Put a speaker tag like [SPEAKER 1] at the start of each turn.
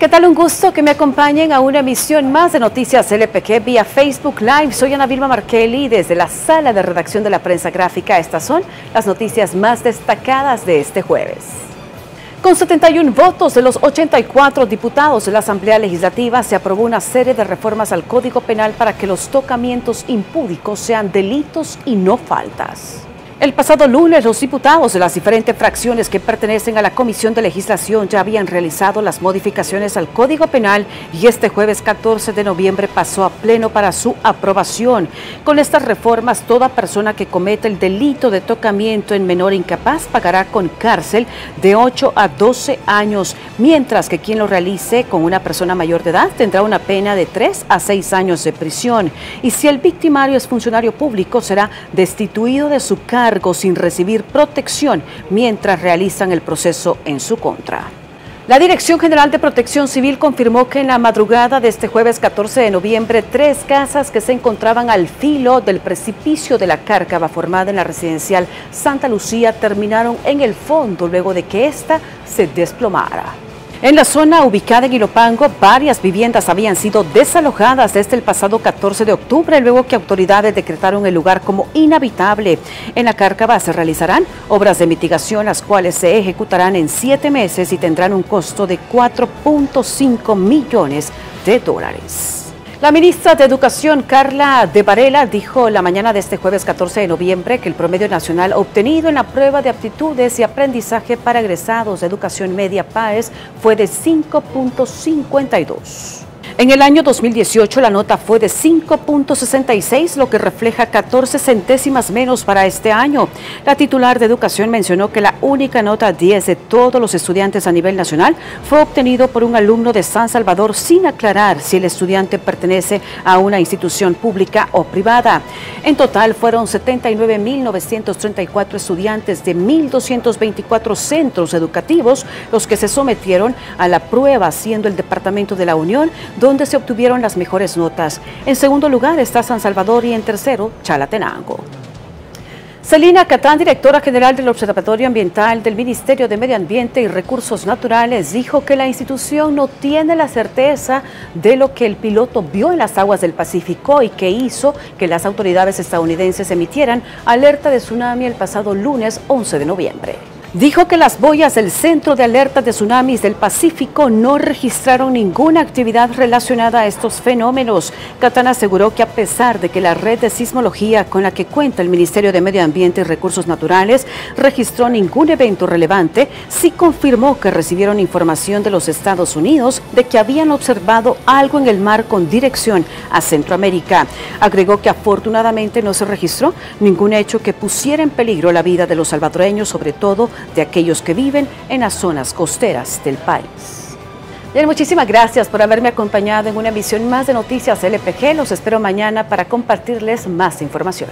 [SPEAKER 1] ¿Qué tal? Un gusto que me acompañen a una emisión más de Noticias LPG vía Facebook Live. Soy Ana Vilma Markelly desde la sala de redacción de la prensa gráfica. Estas son las noticias más destacadas de este jueves. Con 71 votos de los 84 diputados de la Asamblea Legislativa se aprobó una serie de reformas al Código Penal para que los tocamientos impúdicos sean delitos y no faltas. El pasado lunes, los diputados de las diferentes fracciones que pertenecen a la Comisión de Legislación ya habían realizado las modificaciones al Código Penal y este jueves 14 de noviembre pasó a pleno para su aprobación. Con estas reformas, toda persona que cometa el delito de tocamiento en menor incapaz pagará con cárcel de 8 a 12 años, mientras que quien lo realice con una persona mayor de edad tendrá una pena de 3 a 6 años de prisión. Y si el victimario es funcionario público, será destituido de su cargo sin recibir protección mientras realizan el proceso en su contra. La Dirección General de Protección Civil confirmó que en la madrugada de este jueves 14 de noviembre, tres casas que se encontraban al filo del precipicio de la cárcava formada en la residencial Santa Lucía terminaron en el fondo luego de que ésta se desplomara. En la zona ubicada en Ilopango, varias viviendas habían sido desalojadas desde el pasado 14 de octubre, luego que autoridades decretaron el lugar como inhabitable. En la Cárcava se realizarán obras de mitigación, las cuales se ejecutarán en siete meses y tendrán un costo de 4.5 millones de dólares. La ministra de Educación, Carla de Varela, dijo la mañana de este jueves 14 de noviembre que el promedio nacional obtenido en la prueba de aptitudes y aprendizaje para egresados de educación media PAES fue de 5.52. En el año 2018 la nota fue de 5.66, lo que refleja 14 centésimas menos para este año. La titular de Educación mencionó que la única nota 10 de todos los estudiantes a nivel nacional fue obtenido por un alumno de San Salvador sin aclarar si el estudiante pertenece a una institución pública o privada. En total fueron 79.934 estudiantes de 1.224 centros educativos los que se sometieron a la prueba, siendo el Departamento de la Unión donde se obtuvieron las mejores notas. En segundo lugar está San Salvador y en tercero Chalatenango. Celina Catán, directora general del Observatorio Ambiental del Ministerio de Medio Ambiente y Recursos Naturales, dijo que la institución no tiene la certeza de lo que el piloto vio en las aguas del Pacífico y que hizo que las autoridades estadounidenses emitieran alerta de tsunami el pasado lunes 11 de noviembre dijo que las boyas del Centro de Alerta de Tsunamis del Pacífico no registraron ninguna actividad relacionada a estos fenómenos. Catán aseguró que a pesar de que la red de sismología con la que cuenta el Ministerio de Medio Ambiente y Recursos Naturales registró ningún evento relevante, sí confirmó que recibieron información de los Estados Unidos de que habían observado algo en el mar con dirección a Centroamérica. Agregó que afortunadamente no se registró ningún hecho que pusiera en peligro la vida de los salvadoreños, sobre todo de aquellos que viven en las zonas costeras del país. Bien, muchísimas gracias por haberme acompañado en una emisión más de Noticias LPG. Los espero mañana para compartirles más información.